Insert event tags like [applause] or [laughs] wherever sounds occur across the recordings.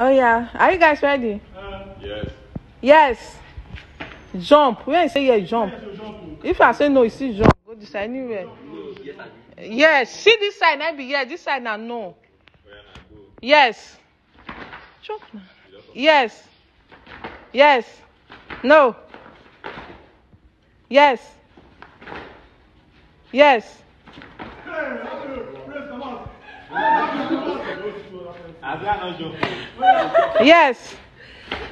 Oh yeah. Are you guys ready? Yes. Yes. Jump. When you say yes, jump. If I say no, you see jump. Go this side anywhere. Yes. See this side, not be yes. This side now no. Yes. Jump now. Yes. Yes. No. Yes. Yes. Yes.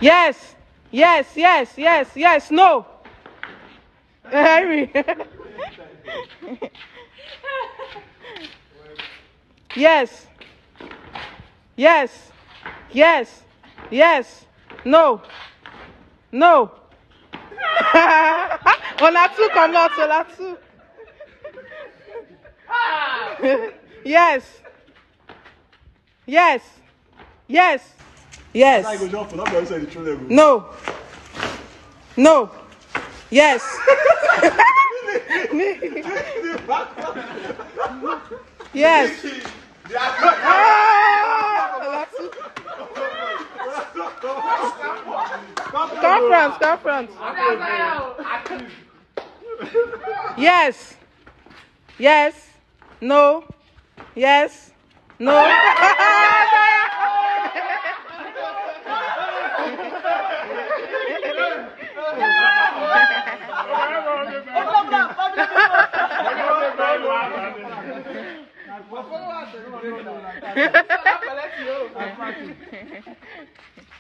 Yes. Yes. Yes. Yes. Yes. No. Henry. yes. Yes. Yes. Yes. No. No. [laughs] Una two comot, una two. [laughs] yes. Yes. Yes. Yes. No. No. Yes. yes. that boy inside the true level. No. No. Yes. yes. Ah, Come front, come front. Yes. Yes. No. Yes. No.